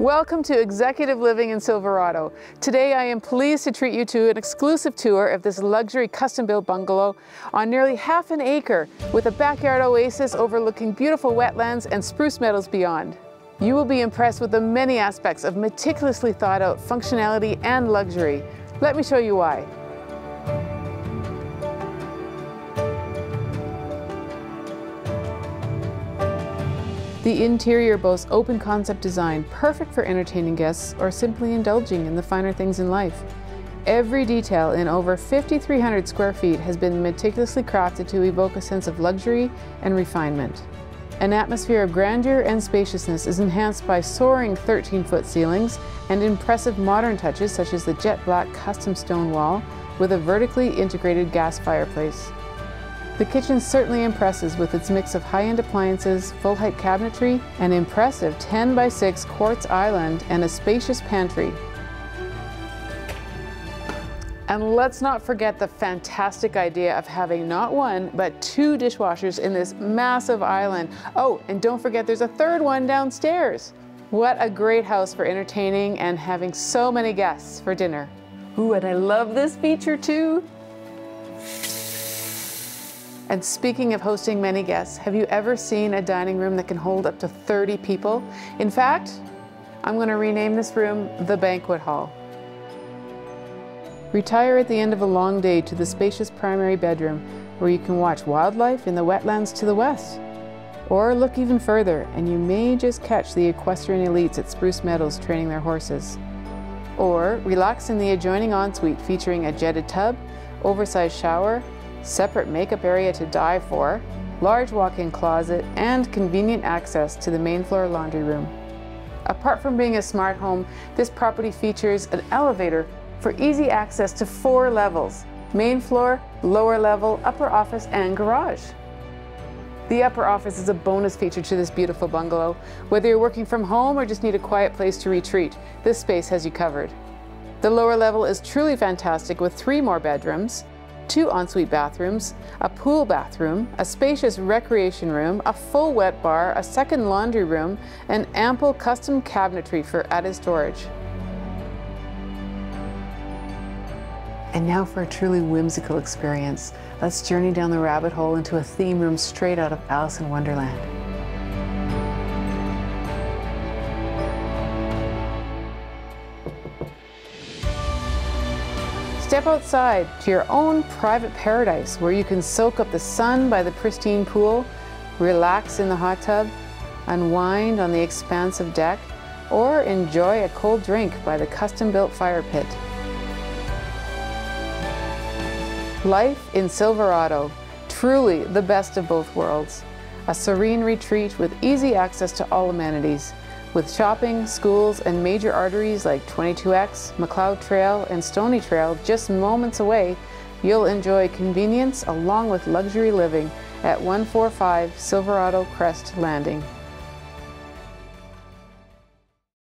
Welcome to Executive Living in Silverado. Today I am pleased to treat you to an exclusive tour of this luxury custom-built bungalow on nearly half an acre with a backyard oasis overlooking beautiful wetlands and spruce meadows beyond. You will be impressed with the many aspects of meticulously thought out functionality and luxury. Let me show you why. The interior boasts open concept design, perfect for entertaining guests or simply indulging in the finer things in life. Every detail in over 5,300 square feet has been meticulously crafted to evoke a sense of luxury and refinement. An atmosphere of grandeur and spaciousness is enhanced by soaring 13-foot ceilings and impressive modern touches such as the jet black custom stone wall with a vertically integrated gas fireplace. The kitchen certainly impresses with its mix of high-end appliances, full-height cabinetry, an impressive 10 by 6 quartz island, and a spacious pantry. And let's not forget the fantastic idea of having not one, but two dishwashers in this massive island. Oh, and don't forget there's a third one downstairs. What a great house for entertaining and having so many guests for dinner. Ooh, and I love this feature too. And speaking of hosting many guests, have you ever seen a dining room that can hold up to 30 people? In fact, I'm going to rename this room the Banquet Hall. Retire at the end of a long day to the spacious primary bedroom where you can watch wildlife in the wetlands to the west. Or look even further and you may just catch the equestrian elites at Spruce Meadows training their horses. Or relax in the adjoining ensuite featuring a jetted tub, oversized shower, separate makeup area to die for, large walk-in closet, and convenient access to the main floor laundry room. Apart from being a smart home, this property features an elevator for easy access to four levels, main floor, lower level, upper office, and garage. The upper office is a bonus feature to this beautiful bungalow. Whether you're working from home or just need a quiet place to retreat, this space has you covered. The lower level is truly fantastic with three more bedrooms, two ensuite bathrooms, a pool bathroom, a spacious recreation room, a full wet bar, a second laundry room, and ample custom cabinetry for added storage. And now for a truly whimsical experience. Let's journey down the rabbit hole into a theme room straight out of Alice in Wonderland. Step outside to your own private paradise where you can soak up the sun by the pristine pool, relax in the hot tub, unwind on the expansive deck, or enjoy a cold drink by the custom-built fire pit. Life in Silverado, truly the best of both worlds. A serene retreat with easy access to all amenities. With shopping, schools, and major arteries like 22X, Macleod Trail, and Stoney Trail just moments away, you'll enjoy convenience along with luxury living at 145 Silverado Crest Landing.